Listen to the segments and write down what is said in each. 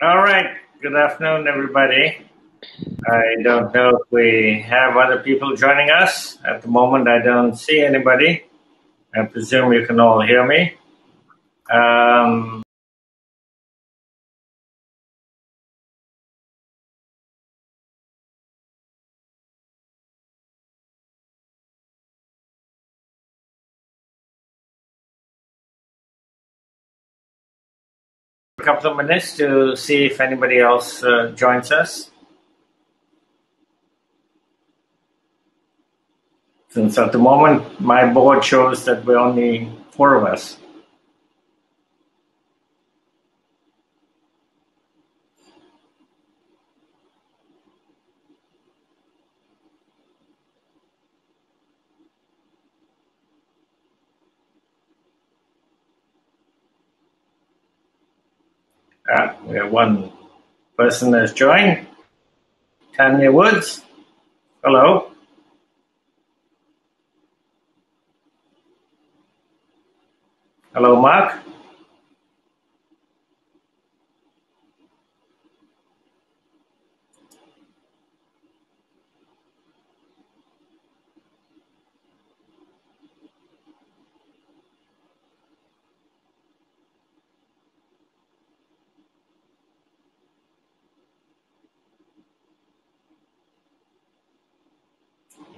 All right. Good afternoon, everybody. I don't know if we have other people joining us. At the moment, I don't see anybody. I presume you can all hear me. Um, a couple of minutes to see if anybody else uh, joins us. Since at the moment my board shows that we're only four of us. Uh, we have one person has joined. Tanya Woods. Hello. Hello, Mark.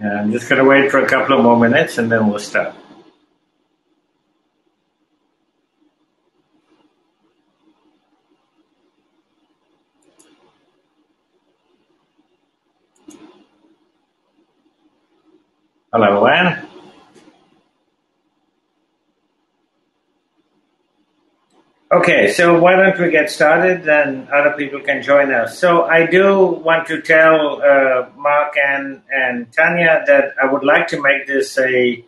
I'm just going to wait for a couple of more minutes and then we'll start. Hello, Anne. Okay, so why don't we get started and other people can join us. So I do want to tell uh, Mark and, and Tanya that I would like to make this a,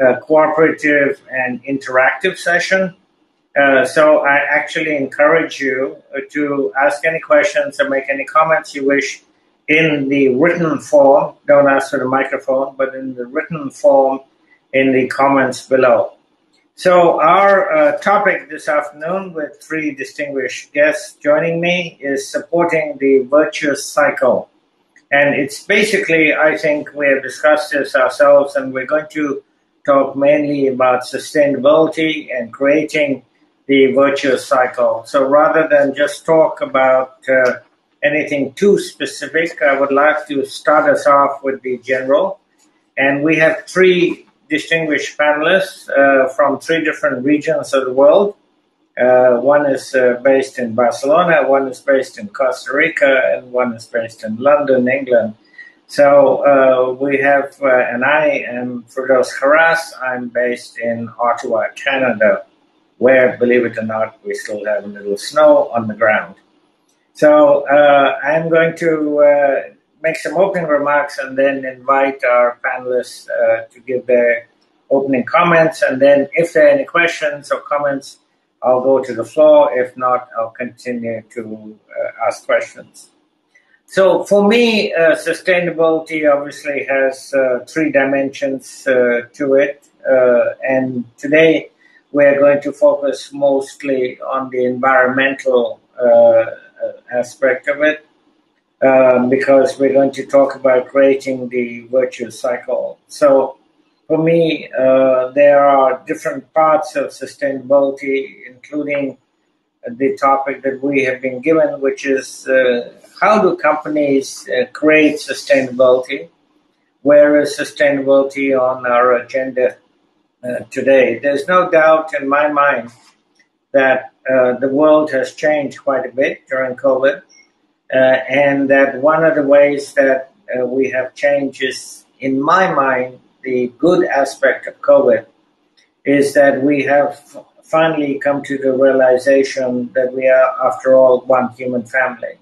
a cooperative and interactive session. Uh, so I actually encourage you to ask any questions or make any comments you wish in the written form. Don't ask for the microphone, but in the written form in the comments below. So, our uh, topic this afternoon, with three distinguished guests joining me, is supporting the virtuous cycle. And it's basically, I think we have discussed this ourselves, and we're going to talk mainly about sustainability and creating the virtuous cycle. So, rather than just talk about uh, anything too specific, I would like to start us off with the general. And we have three distinguished panelists uh, from three different regions of the world. Uh, one is uh, based in Barcelona, one is based in Costa Rica, and one is based in London, England. So uh, we have, uh, and I am Firdaus Kharas. I'm based in Ottawa, Canada, where, believe it or not, we still have a little snow on the ground. So uh, I'm going to make some opening remarks and then invite our panelists uh, to give their opening comments. And then, if there are any questions or comments, I'll go to the floor. If not, I'll continue to uh, ask questions. So, for me, uh, sustainability obviously has uh, three dimensions uh, to it. Uh, and today, we're going to focus mostly on the environmental aspect of it um, because we're going to talk about creating the virtuous cycle. So, for me, uh, there are different parts of sustainability, including the topic that we have been given, which is uh, how do companies uh, create sustainability? Where is sustainability on our agenda uh, today? There's no doubt in my mind that uh, the world has changed quite a bit during COVID. Uh, and that one of the ways that uh, we have changed is, in my mind, the good aspect of COVID is that we have finally come to the realization that we are, after all, one human family.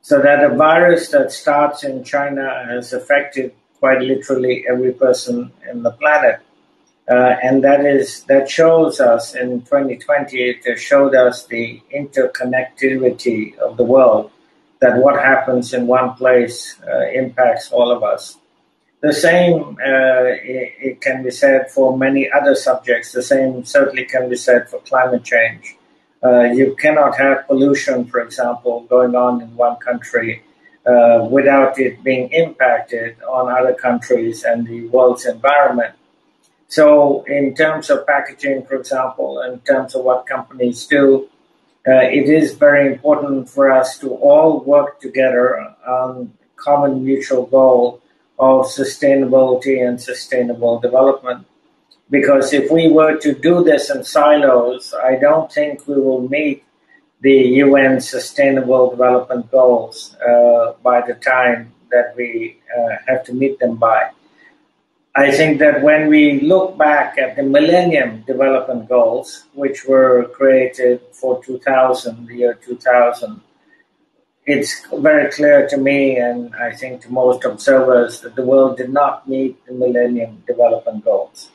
So that a virus that starts in China has affected quite literally every person in the planet. Uh, and that is that shows us in 2020 it showed us the interconnectivity of the world that what happens in one place uh, impacts all of us. The same uh, it, it, can be said for many other subjects. The same certainly can be said for climate change. Uh, you cannot have pollution, for example, going on in one country uh, without it being impacted on other countries and the world's environment. So, in terms of packaging, for example, in terms of what companies do, it is very important for us to all work together on common mutual goal of sustainability and sustainable development. Because if we were to do this in silos, I don't think we will meet the UN Sustainable Development Goals uh, by the time that we uh, have to meet them by. I think that when we look back at the Millennium Development Goals, which were created for 2000, the year 2000, it's very clear to me, and I think to most observers, that the world did not meet the Millennium Development Goals.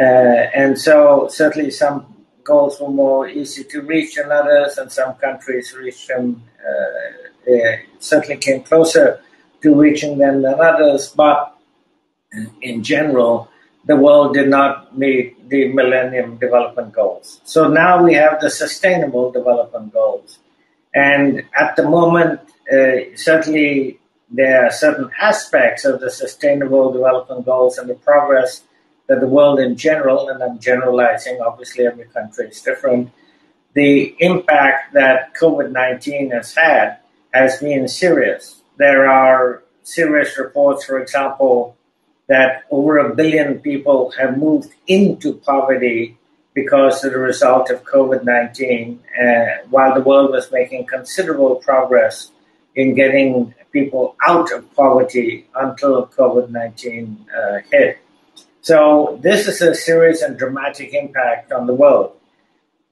Uh, and so, certainly, some goals were more easy to reach than others, and some countries reached them, uh, uh, certainly came closer to reaching them than others. But in general, the world did not meet the Millennium Development Goals. So now we have the Sustainable Development Goals. And at the moment, uh, certainly there are certain aspects of the Sustainable Development Goals and the progress that the world in general, and I'm generalizing, obviously every country is different, the impact that COVID 19 has had has been serious. There are serious reports, for example, that over a billion people have moved into poverty because of the result of COVID 19, uh, while the world was making considerable progress in getting people out of poverty until COVID 19 uh, hit. So, this is a serious and dramatic impact on the world.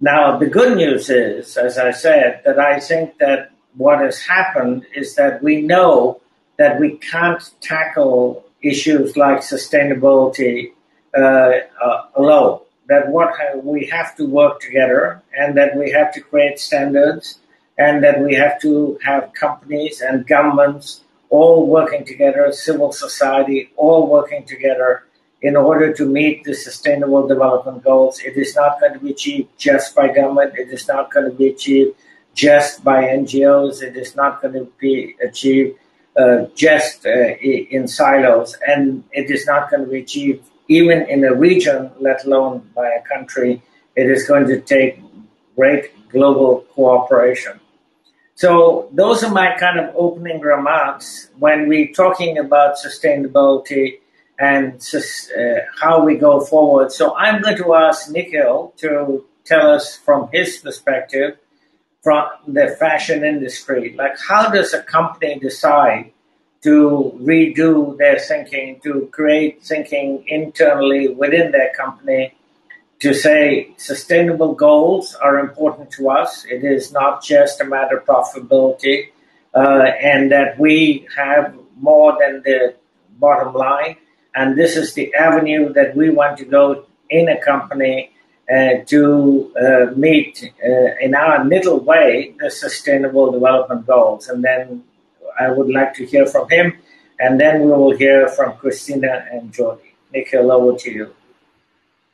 Now, the good news is, as I said, that I think that what has happened is that we know that we can't tackle issues like sustainability uh, uh, alone. That what we have to work together, and that we have to create standards, and that we have to have companies and governments all working together, civil society all working together in order to meet the sustainable development goals. It is not going to be achieved just by government. It is not going to be achieved just by NGOs. It is not going to be achieved uh, just uh, in silos, and it is not going to be achieved even in a region, let alone by a country. It is going to take great global cooperation. So those are my kind of opening remarks when we're talking about sustainability and uh, how we go forward. So I'm going to ask Nikhil to tell us from his perspective from the fashion industry. Like, how does a company decide to redo their thinking, to create thinking internally within their company to say sustainable goals are important to us. It is not just a matter of profitability, uh, and that we have more than the bottom line. And this is the avenue that we want to go in a company to uh, meet uh, in our little way the sustainable development goals. And then I would like to hear from him, and then we will hear from Cristina and Jordi. Nikhil, over to you.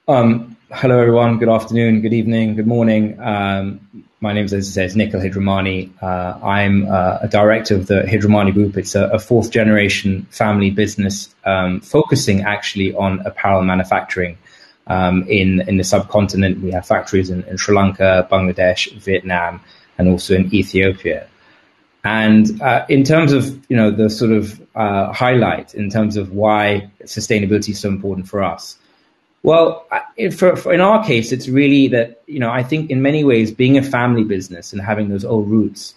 Um, hello, everyone. Good afternoon, good evening, good morning. Um, my name is, as I said, Nikhil Hirdaramani. Uh, I'm uh, a director of the Hirdaramani Group. It's a, a fourth generation family business um, focusing actually on apparel manufacturing um, in in the subcontinent. We have factories in, in, Sri Lanka, Bangladesh, Vietnam, and also in Ethiopia. And uh, in terms of you know the sort of uh, highlight in terms of why sustainability is so important for us. Well, for, for in our case, it's really that you know I think in many ways being a family business and having those old roots,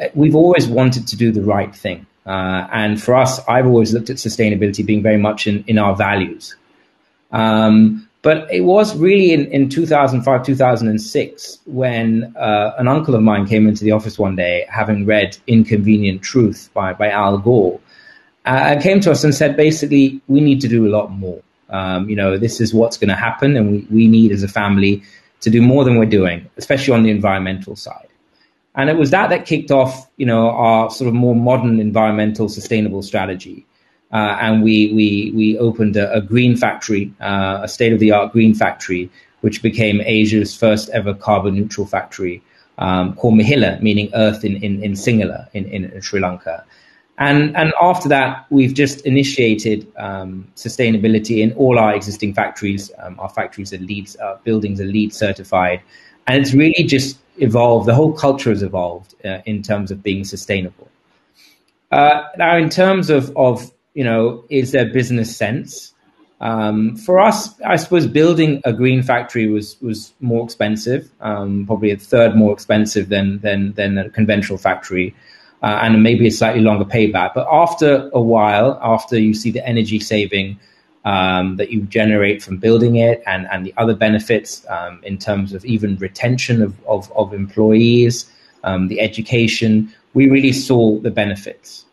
uh, we've always wanted to do the right thing. Uh, and for us, I've always looked at sustainability being very much in, in our values. Um, but it was really in, in 2005, 2006 when uh, an uncle of mine came into the office one day, having read Inconvenient Truth by, by Al Gore, uh, and came to us and said, basically, we need to do a lot more. Um, you know, this is what's going to happen, and we, we need as a family to do more than we're doing, especially on the environmental side. And it was that that kicked off, you know, our sort of more modern environmental sustainable strategy. Uh, and we we we opened a, a green factory, uh, a state of the art green factory, which became Asia's first ever carbon neutral factory, um, called Mihila, meaning earth in, in, in Sinhala in, in Sri Lanka. And, and after that, we've just initiated um, sustainability in all our existing factories. Um, our factories are LEED, our buildings are LEED certified. And it's really just evolved, the whole culture has evolved uh, in terms of being sustainable. Uh, now, in terms of, of, you know, is there business sense? Um, for us, I suppose building a green factory was was more expensive, um, probably a third more expensive than than than a conventional factory uh, and maybe a slightly longer payback. But after a while, after you see the energy saving um, that you generate from building it and, and the other benefits um, in terms of even retention of, of, of employees, um, the education, we really saw the benefits.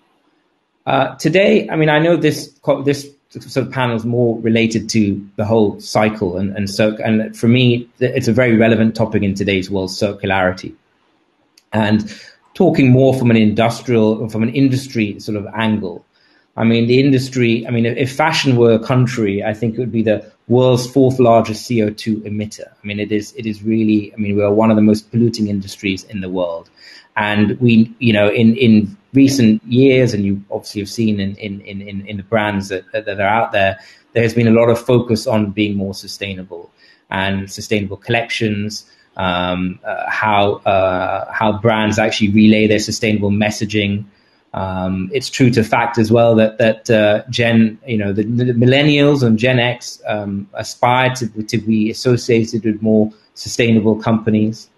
Uh, today, I mean, I know this this sort of panel is more related to the whole cycle, and and so and for me, it's a very relevant topic in today's world, circularity. And talking more from an industrial, from an industry sort of angle. I mean, the industry, I mean, if fashion were a country, I think it would be the world's fourth largest CO2 emitter. I mean, it is, it is really, I mean, we are one of the most polluting industries in the world. And we, you know, in, in recent years, and you obviously have seen in, in, in, in the brands that, that are out there, there has been a lot of focus on being more sustainable and sustainable collections, um, uh, how uh, how brands actually relay their sustainable messaging. Um, it's true to fact as well that that uh, Gen, you know, the, the, millennials and Gen X um, aspire to to be associated with more sustainable companies.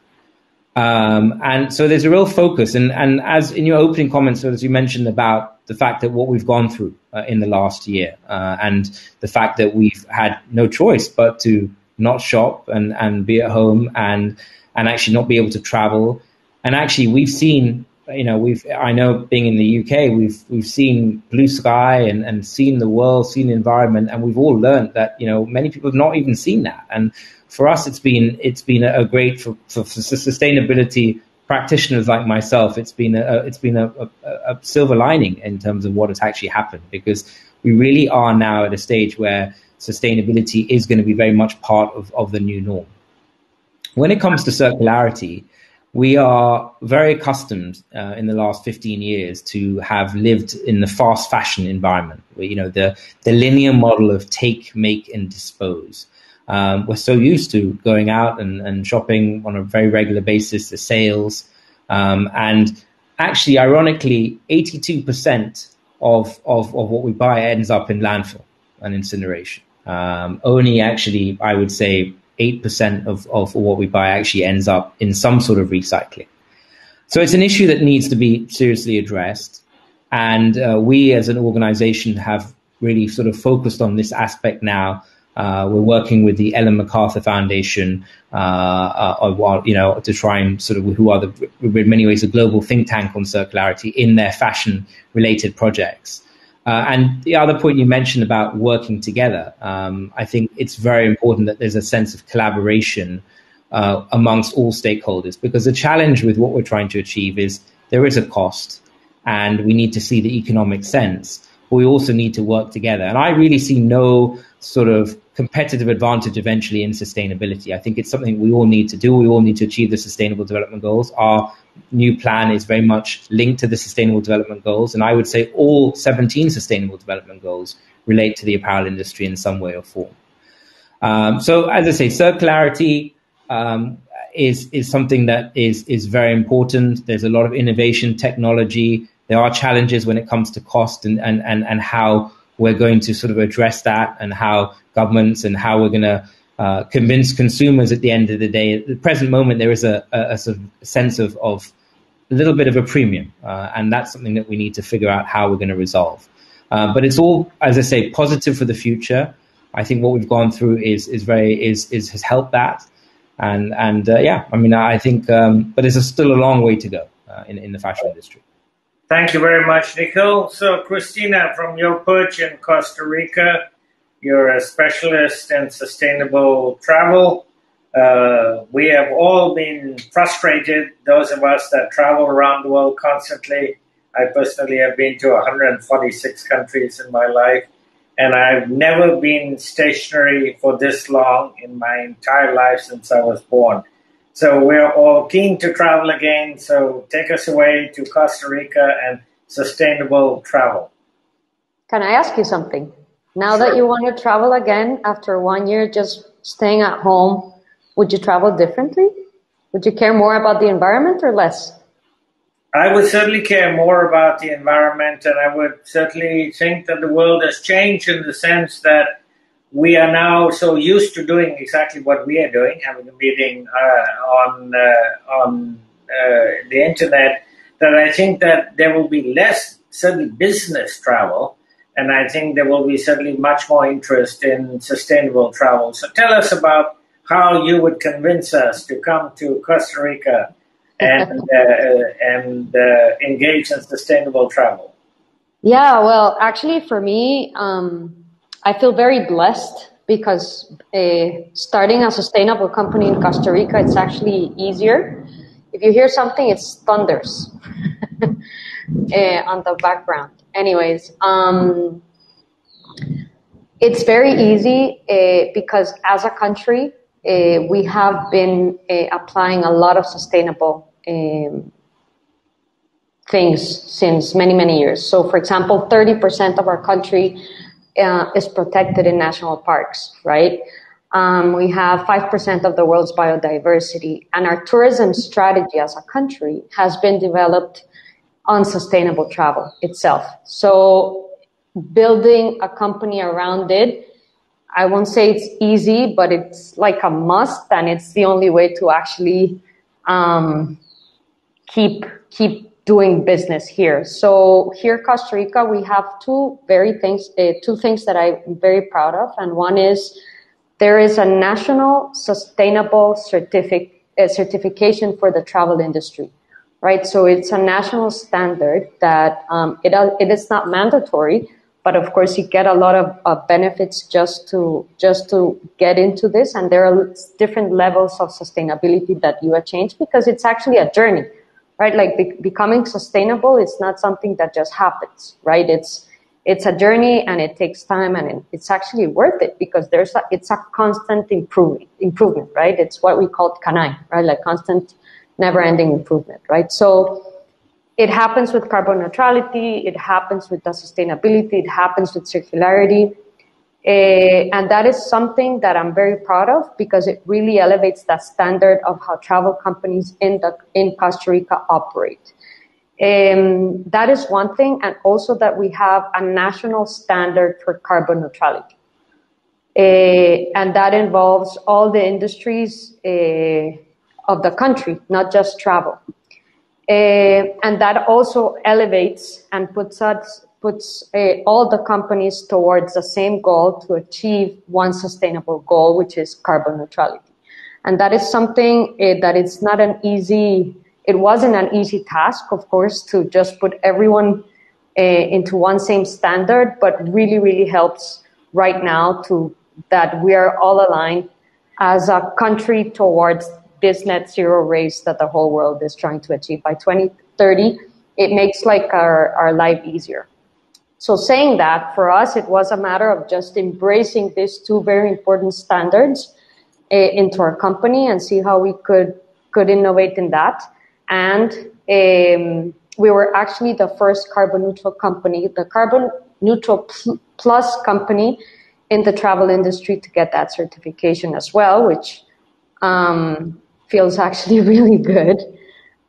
Um, and so there's a real focus, and, and as in your opening comments, as you mentioned about the fact that what we've gone through uh, in the last year, uh, and the fact that we've had no choice but to not shop and, and be at home and and actually not be able to travel. And actually, we've seen, you know, we've I know being in the UK, we've we've seen blue sky and, and seen the world, seen the environment, and we've all learned that you know many people have not even seen that. And for us, it's been it's been a, great for, for, for sustainability practitioners like myself. It's been a it's been a, a, a silver lining in terms of what has actually happened because we really are now at a stage where sustainability is going to be very much part of, of the new norm. When it comes to circularity, we are very accustomed uh, in the last 15 years to have lived in the fast fashion environment where you know the, the linear model of take make and dispose um, we're so used to going out and, and shopping on a very regular basis the sales um, and actually ironically 82% of, of, of what we buy ends up in landfill and incineration um, only actually, I would say, 8% of, of what we buy actually ends up in some sort of recycling. So it's an issue that needs to be seriously addressed. And uh, we as an organization have really sort of focused on this aspect now. Uh, we're working with the Ellen MacArthur Foundation, uh, uh you know, to try and sort of who are the, in many ways, a global think tank on circularity in their fashion-related projects. Uh, and the other point you mentioned about working together, um, I think it's very important that there's a sense of collaboration uh, amongst all stakeholders because the challenge with what we're trying to achieve is there is a cost and we need to see the economic sense, but we also need to work together. And I really see no sort of competitive advantage eventually in sustainability. I think it's something we all need to do. We all need to achieve the sustainable development goals. Our new plan is very much linked to the sustainable development goals. And I would say all 17 sustainable development goals relate to the apparel industry in some way or form. Um, so as I say, circularity um, is, is something that is, is very important. There's a lot of innovation, technology. There are challenges when it comes to cost and, and, and, and how we're going to sort of address that and how governments and how we're going to uh, convince consumers at the end of the day. At the present moment, there is a, a, a sort of sense of, of a little bit of a premium, uh, and that's something that we need to figure out how we're going to resolve. Uh, but it's all, as I say, positive for the future. I think what we've gone through is is very is is has helped that, and and uh, yeah, I mean, I think, um, but there's still a long way to go uh, in in the fashion industry. Thank you very much, Nikhil. So, Cristina, from your perch in Costa Rica, you're a specialist in sustainable travel. Uh, we have all been frustrated, those of us that travel around the world constantly. I personally have been to 146 countries in my life, and I've never been stationary for this long in my entire life since I was born. So we're all keen to travel again. So take us away to Costa Rica and sustainable travel. Can I ask you something? Now sure. that you want to travel again after one year just staying at home, would you travel differently? Would you care more about the environment or less? I would certainly care more about the environment, and I would certainly think that the world has changed in the sense that we are now so used to doing exactly what we are doing, having a meeting uh, on uh, on uh, the internet, that I think that there will be less certainly business travel, and I think there will be certainly much more interest in sustainable travel. So tell us about how you would convince us to come to Costa Rica and uh, and uh, engage in sustainable travel. Yeah, well, actually, for me. Um I feel very blessed because uh, starting a sustainable company in Costa Rica, it's actually easier. If you hear something, it's thunders uh, on the background. Anyways, um, it's very easy uh, because as a country, we have been applying a lot of sustainable um, things since many, many years. So, for example, 30% of our country uh, is protected in national parks, right? Um, we have 5% of the world's biodiversity, and our tourism strategy as a country has been developed on sustainable travel itself. So, building a company around it, I won't say it's easy, but it's like a must, and it's the only way to actually um, keep keep doing business here. So here, Costa Rica, we have two very things, uh, two things that I'm very proud of, and one is there is a national sustainable certific- uh, certification for the travel industry, right? So it's a national standard that um, it uh, it is not mandatory, but of course you get a lot of benefits just to just to get into this, and there are different levels of sustainability that you achieve because it's actually a journey right? Like be- becoming sustainable is not something that just happens, right? It's it's a journey and it takes time and it's actually worth it because there's a, it's a constant improvement, improvement, right? It's what we call kaizen, right? Like constant, never-ending improvement, right? So it happens with carbon neutrality, it happens with the sustainability, it happens with circularity. Uh, and that is something that I'm very proud of because it really elevates the standard of how travel companies in, the, in Costa Rica operate. Um, that is one thing, and also that we have a national standard for carbon neutrality. Uh, and that involves all the industries uh, of the country, not just travel. Uh, and that also elevates and puts us puts uh, all the companies towards the same goal to achieve one sustainable goal, which is carbon neutrality. And that is something uh, that it's not an easy, it wasn't an easy task, of course, to just put everyone uh, into one same standard, but really, really helps right now to that we are all aligned as a country towards this net zero race that the whole world is trying to achieve by 2030. It makes like our, our life easier. So saying that, for us, it was a matter of just embracing these two very important standards uh, into our company and see how we could could innovate in that. And um, we were actually the first carbon neutral company, the carbon neutral pl- plus company in the travel industry to get that certification as well, which um, feels actually really good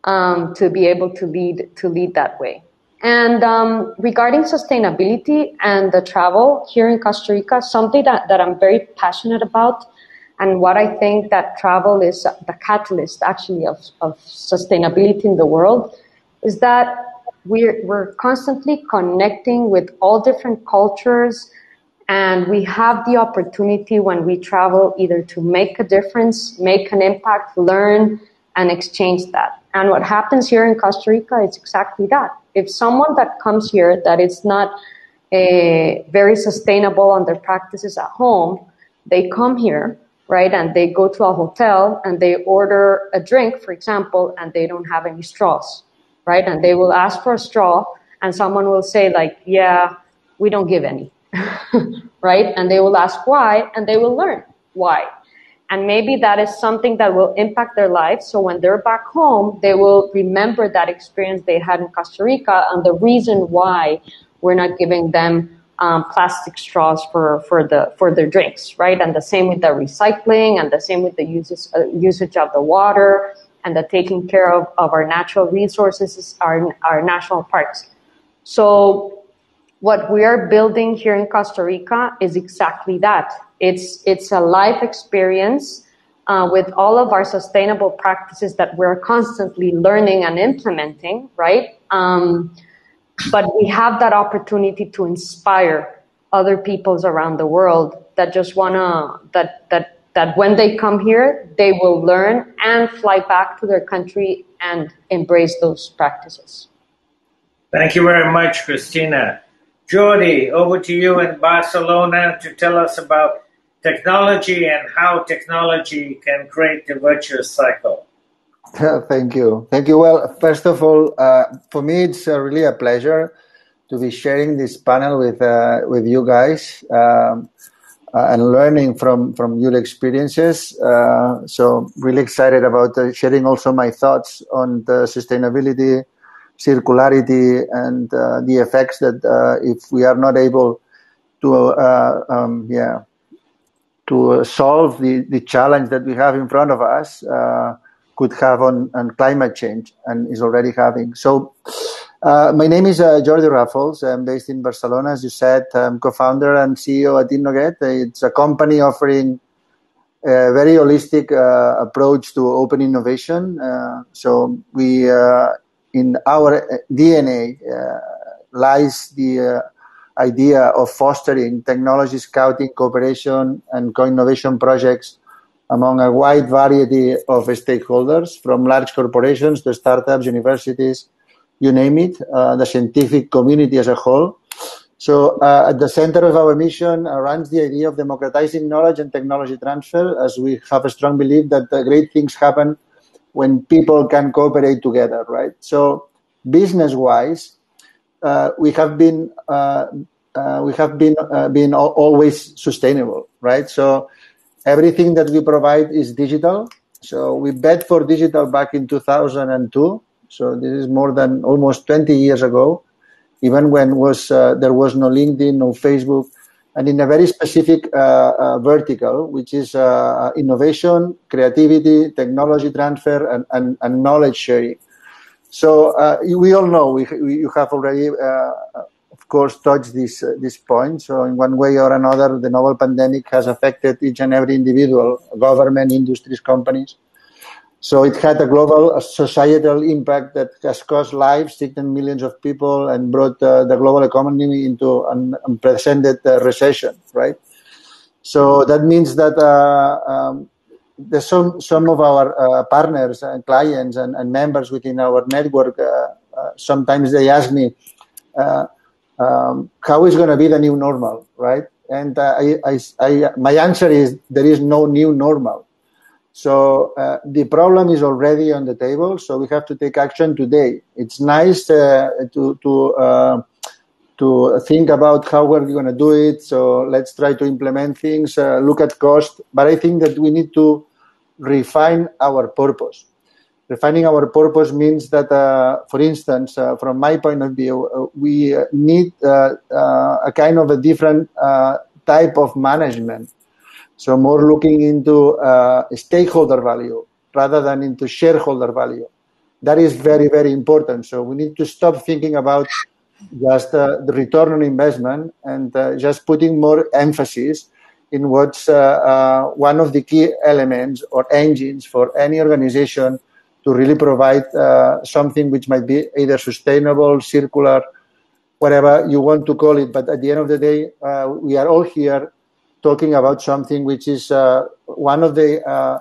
um, to be able to lead to lead that way. And um, regarding sustainability and the travel here in Costa Rica, something that, that I'm very passionate about, and what I think that travel is the catalyst actually of, of sustainability in the world, is that we're, we're constantly connecting with all different cultures, and we have the opportunity when we travel either to make a difference, make an impact, learn, and exchange that. And what happens here in Costa Rica is exactly that if someone that comes here that is not uh, very sustainable on their practices at home, they come here, right, and they go to a hotel and they order a drink, for example, and they don't have any straws, right, and they will ask for a straw, and someone will say like, yeah, we don't give any, right? And they will ask why, and they will learn why. And maybe that is something that will impact their lives. So when they're back home, they will remember that experience they had in Costa Rica and the reason why we're not giving them um, plastic straws for, for the for their drinks, right? And the same with the recycling, and the same with the uses, uh, usage of the water, and the taking care of, of our natural resources, our our national parks. So, what we are building here in Costa Rica is exactly that. It's it's a life experience. Uh, with all of our sustainable practices that we're constantly learning and implementing, right? Um, but we have that opportunity to inspire other peoples around the world that just wanna that that that when they come here they will learn and fly back to their country and embrace those practices thank you very much cristina jordi over to you in barcelona to tell us about technology and how technology can create the virtuous cycle Thank you. Thank you. Well, first of all, uh, for me, it's uh, really a pleasure to be sharing this panel with uh, with you guys um, uh, and learning from from your experiences. Uh, so, really excited about uh, sharing also my thoughts on the sustainability, circularity, and the effects that if we are not able to, um, yeah, to solve the the challenge that we have in front of us could have on, on climate change and is already having. So, uh, my name is uh, Jordi Ràfols. I'm based in Barcelona, as you said. I'm co-founder and CEO at Innoget. It's a company offering a very holistic uh, approach to open innovation. Uh, so we, uh, in our DNA, uh, lies the idea of fostering technology scouting, cooperation, and co-innovation projects among a wide variety of stakeholders, from large corporations to startups, universities, you name it, uh, the scientific community as a whole. So, uh, at the center of our mission runs the idea of democratizing knowledge and technology transfer, as we have a strong belief that great things happen when people can cooperate together, right? So, business-wise, uh, we have been uh, uh, we have been been always sustainable, right? So everything that we provide is digital. So we bet for digital back in 2002. So this is more than almost 20 years ago, even when was uh, there was no LinkedIn, no Facebook, and in a very specific uh, uh, vertical, which is uh, innovation, creativity, technology transfer, and, and, and knowledge sharing. So uh, we all know we, we, you have already uh, of course, touched this uh, this point. So, in one way or another, the novel pandemic has affected each and every individual, government, industries, companies. So, it had a global uh, societal impact that has cost lives, taken millions of people, and brought uh, the global economy into an unprecedented uh, recession. Right. So that means that uh, um, there's some some of our uh, partners and clients and, and, members within our network. sometimes they ask me um, how is going to be the new normal, right? And uh, I, I, I, my answer is there is no new normal. So uh, the problem is already on the table. So we have to take action today. It's nice uh, to to uh, to think about how we're going to do it. So let's try to implement things. Uh, look at cost, but I think that we need to refine our purpose refining our purpose means that, uh, for instance, uh, from my point of view, uh, we need uh, uh, a kind of a different uh, type of management. So more looking into stakeholder value rather than into shareholder value. That is very, very important. So we need to stop thinking about just the return on investment and just putting more emphasis in what's one of the key elements or engines for any organization to really provide uh, something which might be either sustainable, circular, whatever you want to call it. But at the end of the day, uh, we are all here talking about something which is uh, one of the uh,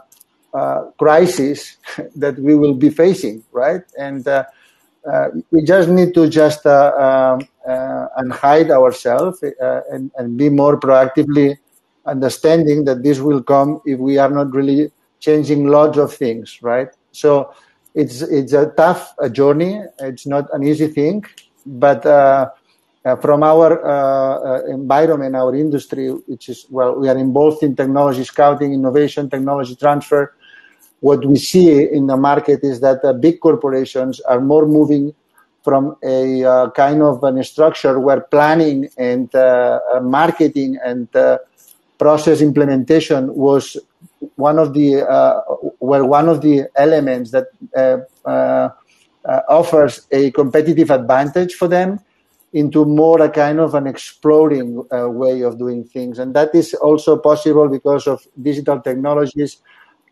uh, crises that we will be facing, right? And uh, we just need to just um, unhide ourselves and, and be more proactively understanding that this will come if we are not really changing lots of things, right? So it's it's a tough journey. It's not an easy thing, but uh, uh, from our uh, uh, environment, our industry, which is, well, we are involved in technology scouting, innovation, technology transfer. What we see in the market is that big corporations are more moving from a uh, kind of a structure where planning and uh, marketing and uh, process implementation was one of the were one of the elements that offers a competitive advantage for them into more a kind of an exploring uh, way of doing things. And that is also possible because of digital technologies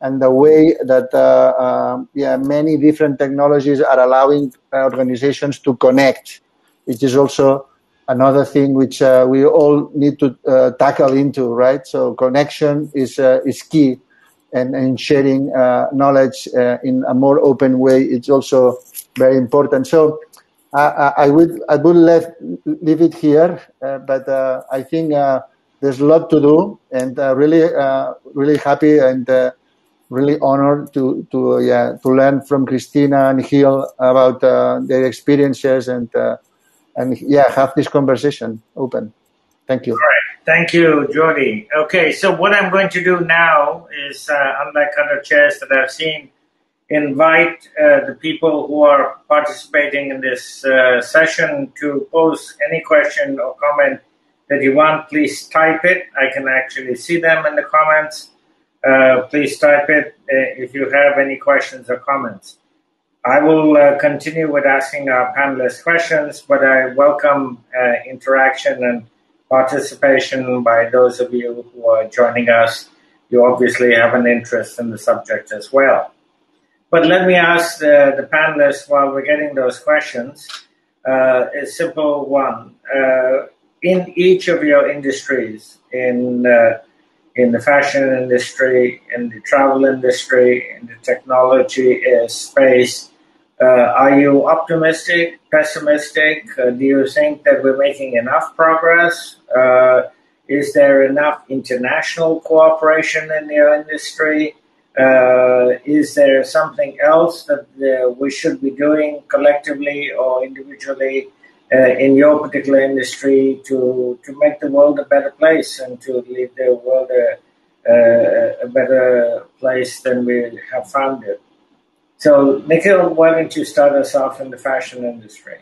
and the way that uh, uh, yeah, many different technologies are allowing organizations to connect, which is also another thing which uh, we all need to uh, tackle into, right? So connection is uh, is key, and, and sharing knowledge in a more open way is also very important. So I, I would I would leave, leave it here, uh, but uh, I think uh, there's a lot to do, and uh, really uh, really happy and uh, really honored to to yeah to learn from Cristina and Gil about their experiences and and yeah have this conversation open. Thank you. All right. Thank you, Jordi. Okay, so what I'm going to do now is, unlike other chairs that I've seen, invite uh, the people who are participating in this uh, session to pose any question or comment that you want. Please type it. I can actually see them in the comments. Uh, please type it uh, if you have any questions or comments. I will uh, continue with asking our panelists questions, but I welcome uh, interaction and participation by those of you who are joining us. You obviously have an interest in the subject as well. But let me ask the, the panelists while we're getting those questions uh, a simple one. Uh, in each of your industries, in uh, in the fashion industry, in the travel industry, in the technology uh, space, are you optimistic, pessimistic? Uh, do you think that we're making enough progress? is there enough international cooperation in your industry? Uh, is there something else that uh, we should be doing collectively or individually uh, in your particular industry to, to make the world a better place and to leave the world a, a better place than we have found it? So, Nikhil, why don't you start us off in the fashion industry?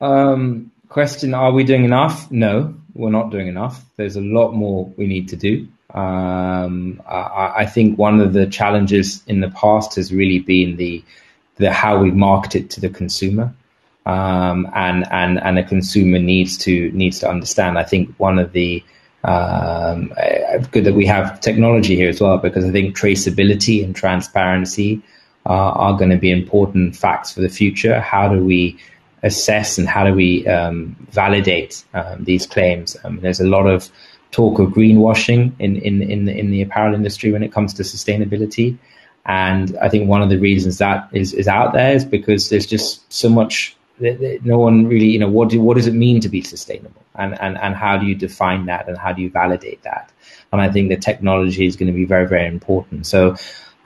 Um, question Are we doing enough? No, we're not doing enough. There's a lot more we need to do. Um, I, I, think one of the challenges in the past has really been the the how we market it to the consumer, um, and and and the consumer needs to needs to understand. I think one of the um, uh, good that we have technology here as well because I think traceability and transparency uh, are going to be important facts for the future. How do we assess and how do we um, validate um, these claims? Um, there's a lot of talk of greenwashing in, in, in, the, in the apparel industry when it comes to sustainability. And I think one of the reasons that is, is out there is because there's just so much, no one really, you know, what, do, what does it mean to be sustainable? And, and, and how do you define that and how do you validate that? And I think the technology is going to be very, very important. So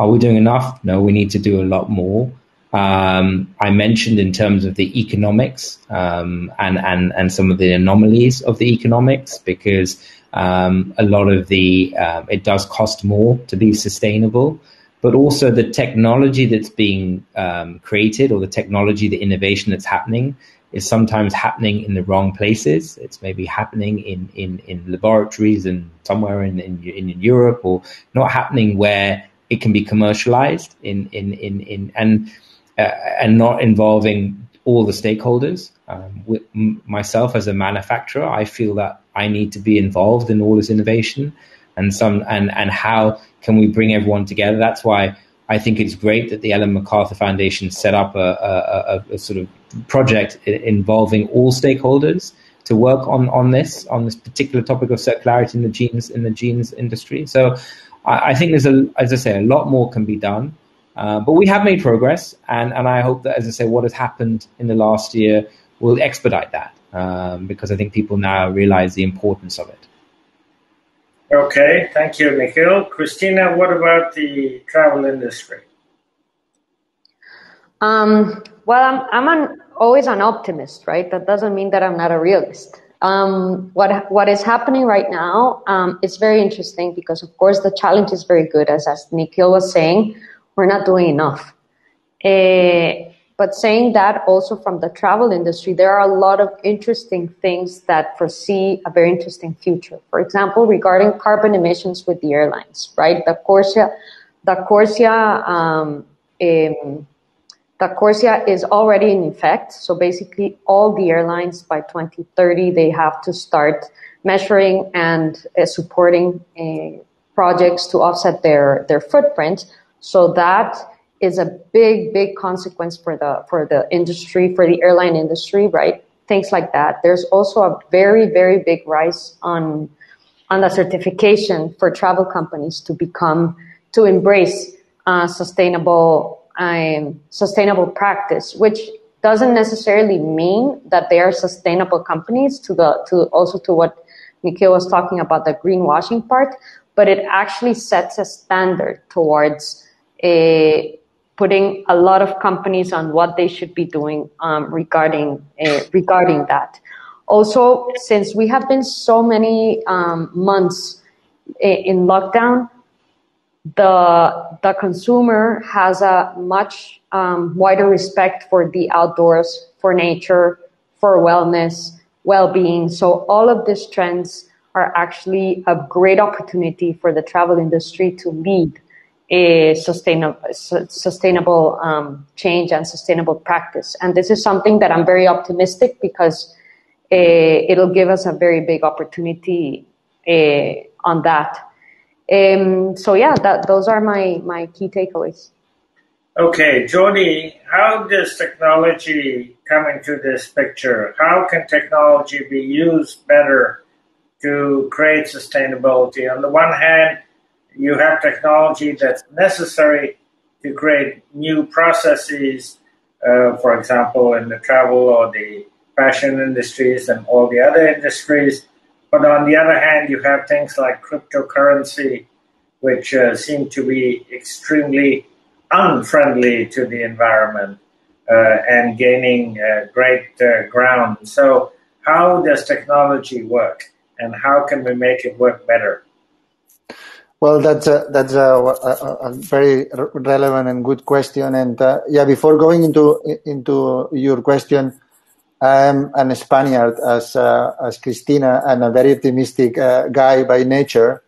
are we doing enough? No, we need to do a lot more. Um, I mentioned in terms of the economics um, and, and, and some of the anomalies of the economics because um, a lot of the um, it does cost more to be sustainable, but also the technology that's being um, created or the technology, the innovation that's happening is sometimes happening in the wrong places. It's maybe happening in, in, in laboratories and somewhere in, in, in Europe or not happening where it can be commercialized in, in, in, in and, uh, and not involving all the stakeholders. Um, with myself as a manufacturer, I feel that I need to be involved in all this innovation and some and and how can we bring everyone together? That's why I think it's great that the Ellen MacArthur Foundation set up a, a, a, a sort of project involving all stakeholders to work on on this on this particular topic of circularity in the genes in the jeans industry. So I, I think there's a as I say a lot more can be done. Uh, but we have made progress, and, and I hope that, as I say, what has happened in the last year will expedite that um, because I think people now realize the importance of it. Okay, thank you, Michael. Cristina, what about the travel industry? Um, well, I'm, I'm an always an optimist, right? That doesn't mean that I'm not a realist. Um, what what is happening right now um, is very interesting because, of course, the challenge is very good. As as Nikhil was saying, we're not doing enough. Uh, but saying that also from the travel industry, there are a lot of interesting things that foresee a very interesting future. For example, regarding carbon emissions with the airlines, right? The Corsia, the Corsia, um, the Corsia is already in effect. So basically, all the airlines by 2030 they have to start measuring and uh, supporting uh, projects to offset their their footprint. So that is a big, big consequence for the for the industry, for the airline industry, right? Things like that. There's also a very, very big rise on on the certification for travel companies to become to embrace uh, sustainable um, sustainable practice, which doesn't necessarily mean that they are sustainable companies. To the to also to what Nikhil was talking about the greenwashing part, but it actually sets a standard towards a putting a lot of companies on what they should be doing um, regarding uh, regarding that. Also, since we have been so many um, months in lockdown, the the consumer has a much um, wider respect for the outdoors, for nature, for wellness, well-being. So all of these trends are actually a great opportunity for the travel industry to lead a sustainable, sustainable um, change and sustainable practice. And this is something that I'm very optimistic because uh, it'll give us a very big opportunity uh, on that. Um, so yeah, that, those are my, my key takeaways. Okay, Jordi, how does technology come into this picture? How can technology be used better to create sustainability? On the one hand, you have technology that's necessary to create new processes, uh, for example, in the travel or the fashion industries and all the other industries. But on the other hand, you have things like cryptocurrency, which uh, seem to be extremely unfriendly to the environment uh, and gaining uh, great uh, ground. So, how does technology work, and how can we make it work better? Well, that's a, that's a, a, a very relevant and good question. And uh, yeah, before going into into your question, I'm an Spaniard as uh, as Cristina and a very optimistic uh, guy by nature.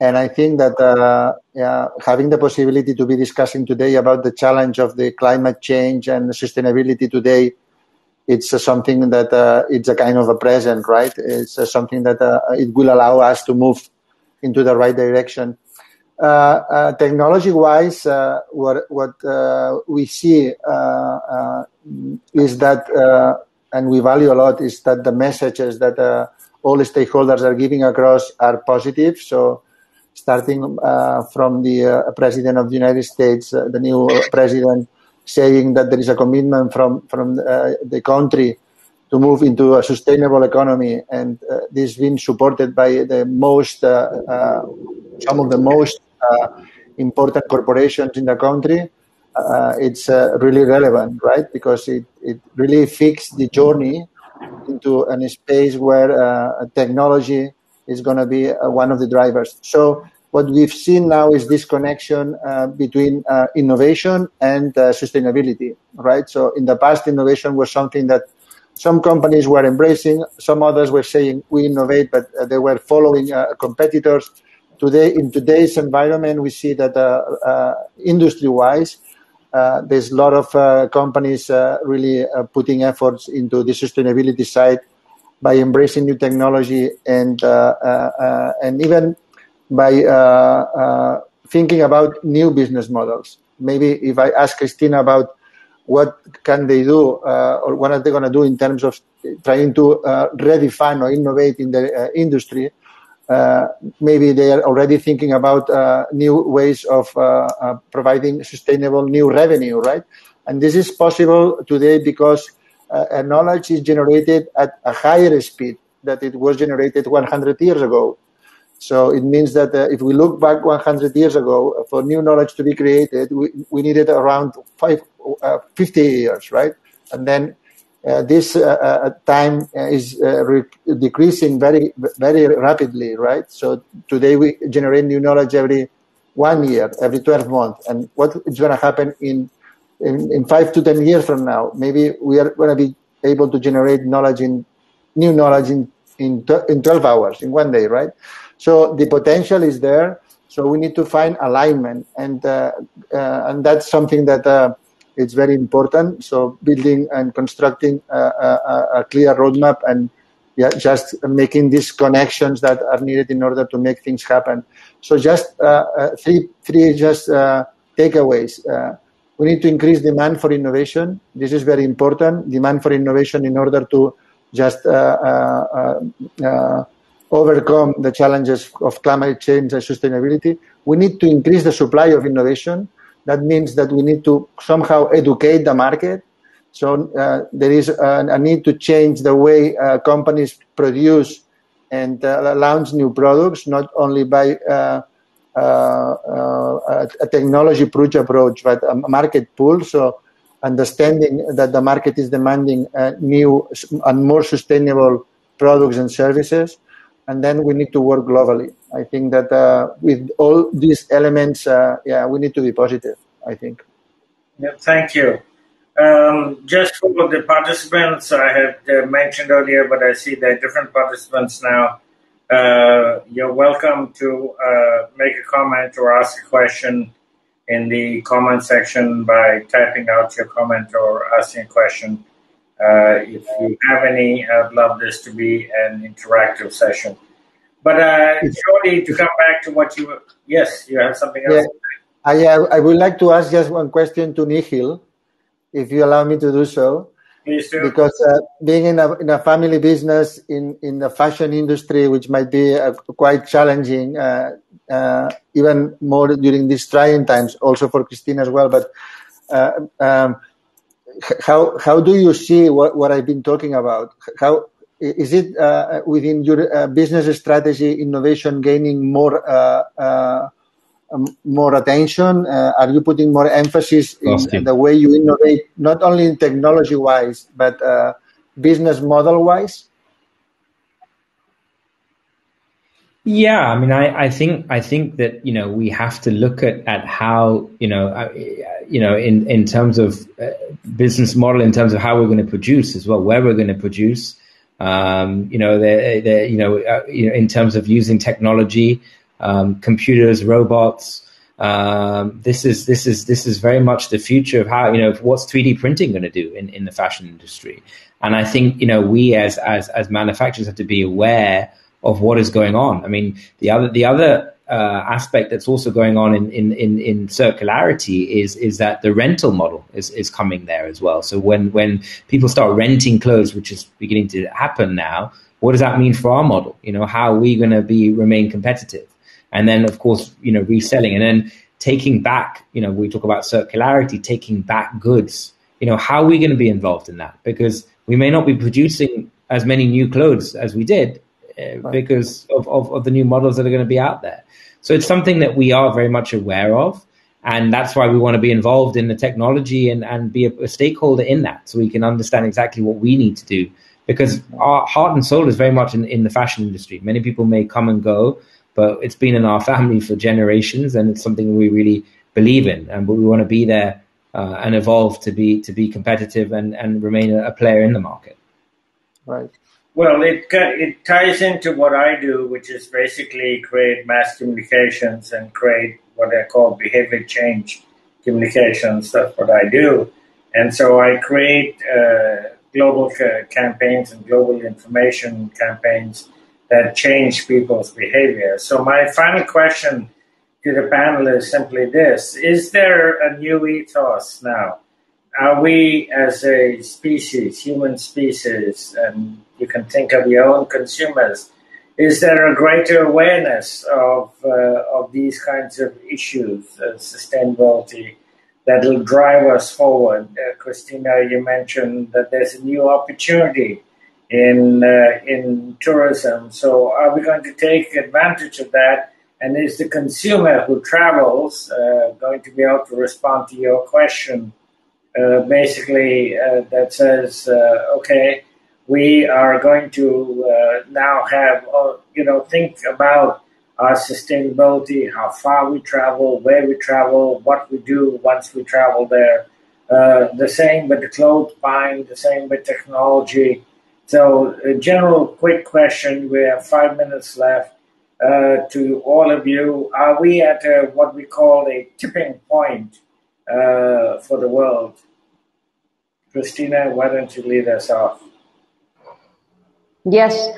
And I think that uh, yeah, having the possibility to be discussing today about the challenge of the climate change and sustainability today, it's something that uh, it's a kind of a present, right? It's something that uh, it will allow us to move into the right direction. Uh, uh, technology-wise, uh, what what we see is that, and we value a lot, is that the messages that all the stakeholders are giving across are positive. So starting uh, from the uh, president of the United States, uh, the new president, saying that there is a commitment from from the country to move into a sustainable economy, and uh, this been supported by the most, uh, uh, some of the most uh, important corporations in the country. Uh, it's uh, really relevant, right? Because it, it really fixed the journey into a space where technology is going to be one of the drivers. So what we've seen now is this connection uh, between uh, innovation and uh, sustainability, right? So in the past, innovation was something that some companies were embracing, some others were saying we innovate, but uh, they were following uh, competitors. Today, in today's environment, we see that uh, uh industry-wise, uh, there's a lot of uh, companies really putting efforts into the sustainability side by embracing new technology and and even by thinking about new business models. Maybe if I ask Cristina about what can they do uh, or what are they going to do in terms of trying to uh, redefine or innovate in the uh, industry. Uh, maybe they are already thinking about uh, new ways of uh, providing sustainable new revenue, right? And this is possible today because knowledge is generated at a higher speed that it was generated 100 years ago. So it means that uh, if we look back 100 years ago, for new knowledge to be created, we, we needed around five, uh, 50 years, right? And then this uh, uh time is uh, re- decreasing very very rapidly, right? So today we generate new knowledge every one year, every 12 months, and what is going to happen in, in in five to ten years from now? Maybe we are going to be able to generate knowledge in new knowledge in in, in 12 hours in one day, right? So the potential is there. So we need to find alignment, and uh, uh, and that's something that uh, it's very important. So building and constructing a, a, a, clear roadmap and yeah, just making these connections that are needed in order to make things happen. So just uh, uh, three three just uh, takeaways. we need to increase demand for innovation. This is very important. Demand for innovation in order to just overcome the challenges of climate change and sustainability. We need to increase the supply of innovation. That means that we need to somehow educate the market. So uh, there is a, a, need to change the way uh, companies produce and uh, launch new products, not only by uh, uh, uh, a technology push approach, but a market pull. So understanding that the market is demanding new and more sustainable products and services and then we need to work globally. I think that uh, with all these elements, uh, yeah, we need to be positive. I think. Yeah, thank you. Um, just for the participants, I had uh, mentioned earlier, but I see there are different participants now. Uh, you're welcome to uh, make a comment or ask a question in the comment section by typing out your comment or asking a question. Uh, if you have any, I'd love this to be an interactive session. But uh, shortly to come back to what you, yes, you have something else. Yeah. I, I would like to ask just one question to Nikhil, if you allow me to do so. Please do. Because uh, being in a, in a family business in, in the fashion industry, which might be uh, quite challenging, uh, uh even more during these trying times, also for Christine as well. But uh, um, how how do you see what, what I've been talking about? How is it uh, within your uh, business strategy innovation gaining more uh, uh more attention? Uh, are you putting more emphasis in the way you innovate, not only in technology wise, but uh, business model wise? Yeah, I mean, I, I think I think that you know we have to look at, at how you know uh, you know in, in terms of uh, business model, in terms of how we're going to produce as well, where we're going to produce. Um, you know, they they you know, uh, you know, in terms of using technology, um, computers, robots. Um, this is this is this is very much the future of how you know what's 3D printing going to do in, in the fashion industry. And I think you know we as as as manufacturers have to be aware of what is going on. I mean, the other the other uh, aspect that's also going on in, in, in, in, circularity is is that the rental model is, is coming there as well. So when when people start renting clothes, which is beginning to happen now, what does that mean for our model? You know, how are we going to be remain competitive? And then of course, you know, reselling and then taking back. You know, we talk about circularity, taking back goods. You know, how are we going to be involved in that? Because we may not be producing as many new clothes as we did right. because of, of, of, the new models that are going to be out there. So it's something that we are very much aware of. And that's why we want to be involved in the technology and, and be a, a stakeholder in that so we can understand exactly what we need to do. Because our heart and soul is very much in, in the fashion industry. Many people may come and go, but it's been in our family for generations and it's something we really believe in. And we want to be there uh, and evolve to be to be competitive and, and remain a, a player in the market. Right. Well, it it ties into what I do, which is basically create mass communications and create what I call behavior change communications. That's what I do, and so I create uh, global ca- campaigns and global information campaigns that change people's behavior. So my final question to the panel is simply this: Is there a new ethos now? Are we, as a species, human species, and you can think of your own consumers. Is there a greater awareness of uh, of these kinds of issues, uh, sustainability, that will drive us forward? Uh, Cristina, you mentioned that there's a new opportunity in uh, in tourism. So, are we going to take advantage of that? And is the consumer who travels uh, going to be able to respond to your question basically uh, that says, uh, okay, we are going to uh, now have, uh, you know, think about our sustainability, how far we travel, where we travel, what we do once we travel there. Uh, the same with the clothes buying, the same with technology. So, a general quick question. We have five minutes left. Uh, to all of you, are we at a, what we call a tipping point uh, for the world? Cristina, why don't you lead us off? Yes.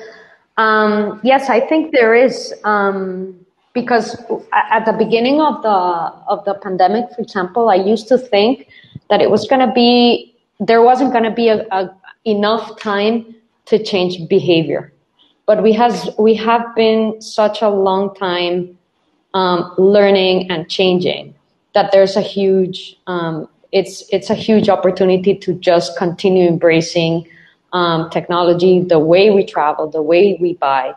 Um, yes, I think there is um, because at the beginning of the of the pandemic, for example, I used to think that it was going to be there wasn't going to be a, a, enough time to change behavior, but we has we have been such a long time um, learning and changing that there's a huge um, it's it's a huge opportunity to just continue embracing um, technology, the way we travel, the way we buy.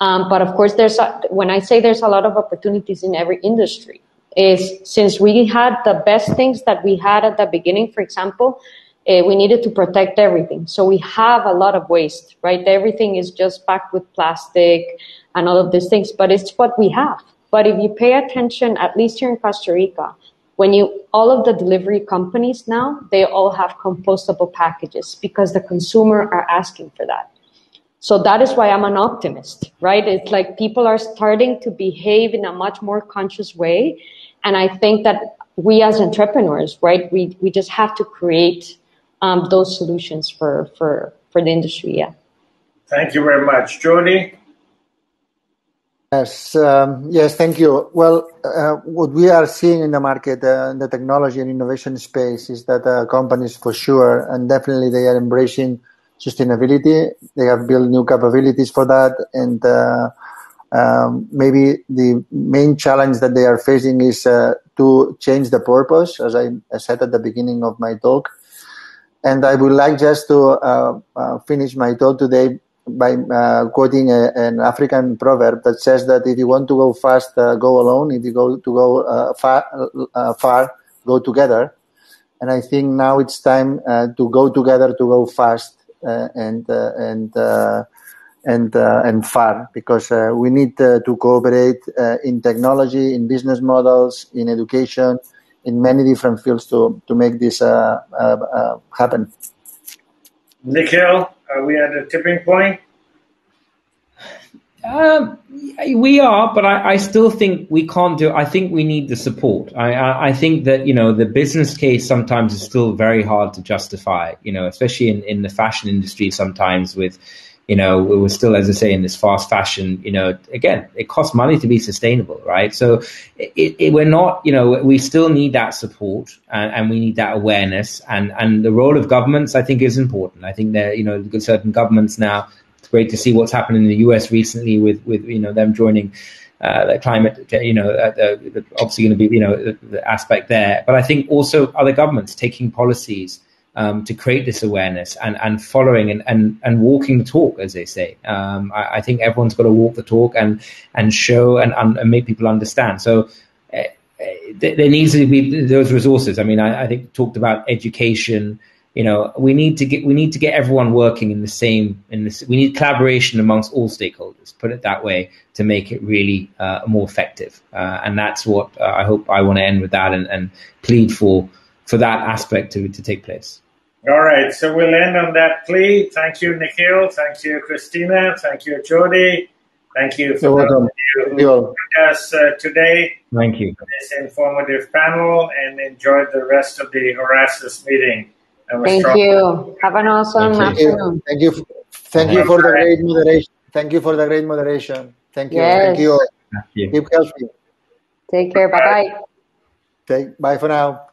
Um, but of course, there's a, when I say there's a lot of opportunities in every industry, is since we had the best things that we had at the beginning, for example, uh, we needed to protect everything. So we have a lot of waste, right? Everything is just packed with plastic and all of these things, but it's what we have. But if you pay attention, at least here in Costa Rica, when you all of the delivery companies now they all have compostable packages because the consumer are asking for that. So that is why i'm an optimist right? It's like people are starting to behave in a much more conscious way. And i think that we as entrepreneurs right we, we just have to create um, those solutions for for for the industry yeah. Thank you very much. Jordi Yes, um, yes, thank you. Well, uh, what we are seeing in the market, uh, in the technology and innovation space, is that uh, companies, for sure, and definitely, they are embracing sustainability. They have built new capabilities for that, and um, maybe the main challenge that they are facing is to change the purpose, as I said at the beginning of my talk. And I would like just to finish my talk today by uh, quoting a, an African proverb that says that if you want to go fast, uh, go alone. If you go to go uh, far, uh, far, go together. And I think now it's time uh, to go together to go fast and and and and far because we need to cooperate in technology, in business models, in education, in many different fields to to make this happen. Nikhil, are we at a tipping point? Um, we are, but I, I, still think we can't do. I think we need the support. I, I, I, think that you know the business case sometimes is still very hard to justify. You know, especially in, in the fashion industry, sometimes with you know we're still, as I say, in this fast fashion. You know, again, it costs money to be sustainable, right? So it, it, we're not. You know, we still need that support and, and we need that awareness. And and the role of governments, I think, is important. I think that you know certain governments now it's great to see what's happened in the US recently with with you know them joining uh, the climate, you know, uh, obviously going to be, you know, the, the, aspect there. But I think also other governments taking policies um, to create this awareness and, and following and, and, and walking the talk, as they say. Um, I, I, think everyone's got to walk the talk and and show and, and make people understand. So uh, there needs to be those resources. I mean, I, I think talked about education you know we need to get we need to get everyone working in the same in this we need collaboration amongst all stakeholders put it that way to make it really uh, more effective uh, and that's what uh, i hope i want to end with that and, and plead for for that aspect to, to take place all right so we'll end on that plea thank you nikhil thank you cristina thank you jordi thank you for you us uh, today thank you for this informative panel and enjoy the rest of the Horasis meeting Thank you. Have an awesome Thank afternoon. Thank you. Thank you for the great moderation. Thank you for the great moderation. Thank you. Yes. Thank you. Thank you. Keep healthy. Take care. Bye bye. Take bye for now.